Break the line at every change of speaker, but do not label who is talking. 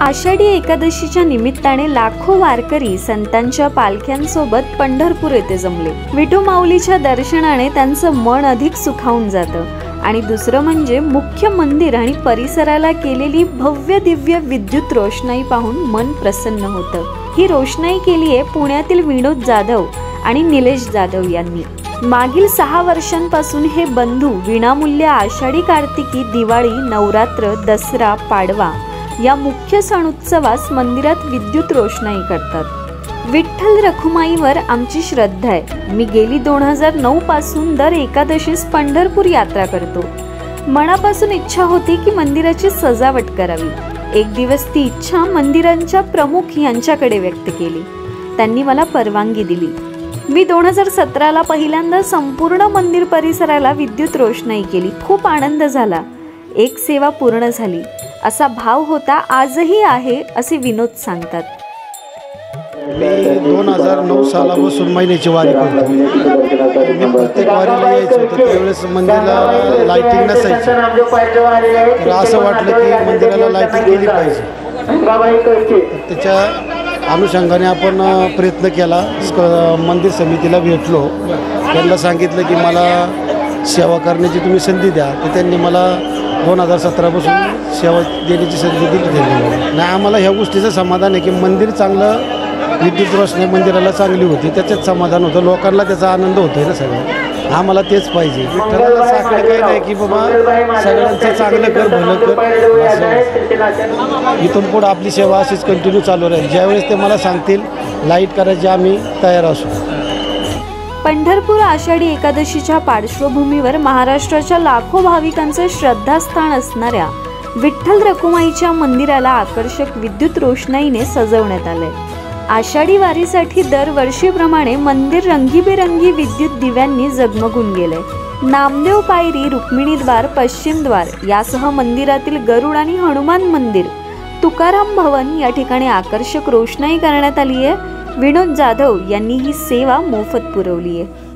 आषाढी एकादशीच्या निमित्ताने लाखो वारकरी संतांच्या पालख्यांसोबत पंढरपूर येथे जमले. विठू माऊलीच्या दर्शनाने त्यांचं मन अधिक सुखावून जातं. आणि दुसरं म्हणजे मुख्य मंदिर आणि परिसराला केलेली भव्य दिव्य विद्युत रोषणाई पाहून मन प्रसन्न होतं. ही रोषणाई केली आहे पुण्यातील विनोद जाधव आणि निलेश जाधव यांनी. मागील सहा वर्षांपासून हे बंधू विनामूल्य आषाढी कार्तिकी दिवाळी नवरात्र दसरा पाडवा या मुख्य सण उत्सवास मंदिरात विद्युत रोषणाई करतात. विठ्ठल रखुमाईवर आमची श्रद्धा आहे. मी गेली दोन हजार नऊ पासून दर एकादशीस पंढरपूर यात्रा करतो. मनापासून इच्छा होती की मंदिराची सजावट करावी. एक दिवस ती इच्छा मंदिरांच्या प्रमुख यांच्याकडे व्यक्त केली. त्यांनी मला परवानगी दिली. मी दोन हजार सतराला पहिल्यांदा संपूर्ण मंदिर परिसराला विद्युत रोषणाई केली. खूप आनंद झाला. एक सेवा पूर्ण झाली. असा भाव होता आजही आहे असे विनोद सांगतात.
मी दोन हजार नऊ सालापासून महिन्याची वारी करतो. मी प्रत्येक वारीला यायचो तर त्यावेळेस मंदिराला लाईटिंग नसायची. तर असं वाटलं की मंदिराला लाईटिंग केली पाहिजे. त्याच्या अनुषंगाने आपण प्रयत्न केला. मंदिर समितीला भेटलो. त्यांना सांगितलं की मला सेवा करण्याची तुम्ही संधी द्या. तर त्यांनी मला दोन हजार सतरापासून सेवा देण्याची संधी दिली त्यांनी. नाही आम्हाला ह्या गोष्टीचं समाधान आहे की मंदिर चांगलं विद्युत रोषणाई मंदिराला चांगली होती त्याच्यात समाधान होतं लोकांना त्याचा आनंद होतोय ना सगळं. आम्हाला तेच पाहिजे. विठ्ठलाला साकडं काही नाही की बाबा सगळ्यांचं चांगलं कर भलं कर असं इथून पुढं आपली सेवा अशीच कंटिन्यू चालू राहील. ज्यावेळेस ते मला सांगतील लाइट करायची आम्ही तयार असू.
पंढरपूर आषाढी एकादशीच्या पार्श्वभूमीवर महाराष्ट्राच्या लाखो भाविकांचे श्रद्धास्थान असणाऱ्या विठ्ठल रखुमाईच्या मंदिराला आकर्षक विद्युत रोषणाईने सजवण्यात आले. आषाढी वारीसाठी दरवर्षीप्रमाणे मंदिर रंगीबेरंगी विद्युत दिव्यांनी जगमगून गेले. नामदेव पायरी रुक्मिणीद्वार पश्चिमद्वार यासह मंदिरातील गरुड आणि हनुमान मंदिर तुकाराम भवन या ठिकाणी आकर्षक रोषणाई करण्यात आली आहे विनोद जाधव यांनी ही सेवा मोफत पुरवली आहे.